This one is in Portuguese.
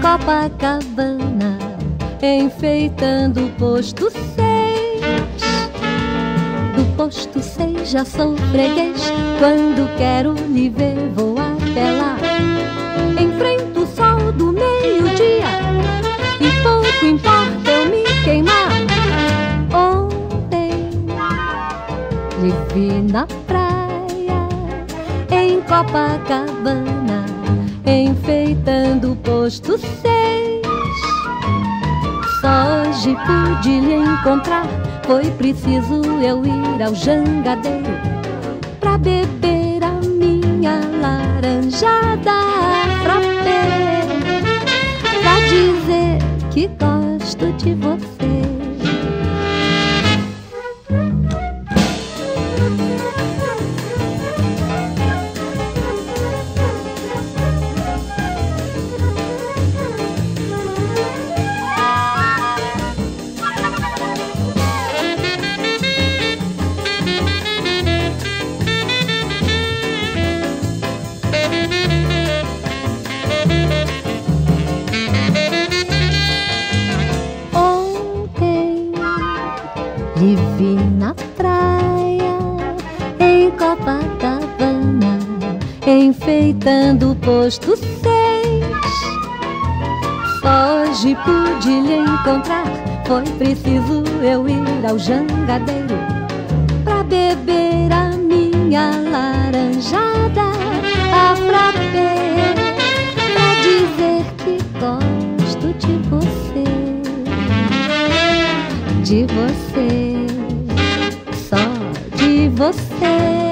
Copacabana, enfeitando o posto seis. Do posto seis já sou freguês, quando quero lhe ver vou até lá. Enfrento o sol do meio-dia e pouco importa eu me queimar. Ontem lhe vi na praia em Copacabana, enfeitando o posto seis. Só hoje pude lhe encontrar, foi preciso eu ir ao jangadeiro pra beber a minha laranjada frappé. Pra dizer que gosto de você. Lhe vi na praia em Copacabana, enfeitando o posto seis. Hoje pude lhe encontrar, foi preciso eu ir ao jangadeiro pra beber a minha laranjada, a frappé, pra dizer que gosto de você, de você, você.